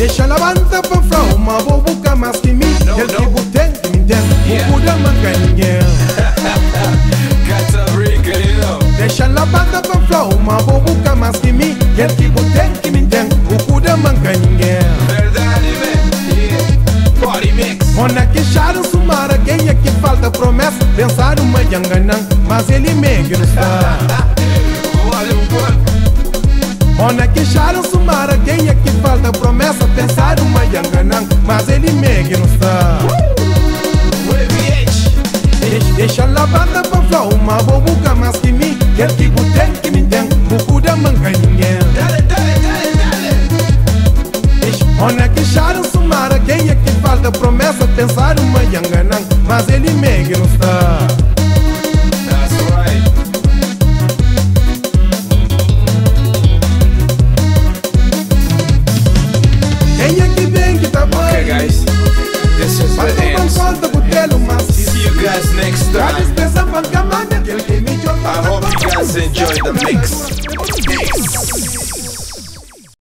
Deixa la banda pra frama, vou buscar mais que mim. No, Ele no. que botem que me tem, Yeah. o cuda mancanha. Catabrica, you know. Deixa vou buscar mais que mim. Ele que botem que me o cuda mancanha. Verdade, man. Yeah. Party mix. Ona que charam sumara, quem é que falta promessa? Pensar uma yanganã, mas ele meio não está. Olha o. Ona que charam sumara, ele está. WBH. Deixa, la banda pra frama, vou buscar mais que mim. Ele que botem que me o cuda mancanha. Dale, dale, dale, dale. Ona que charam sumara, quem é que falta promessa? Pensar uma yanganã, guys enjoy the mix.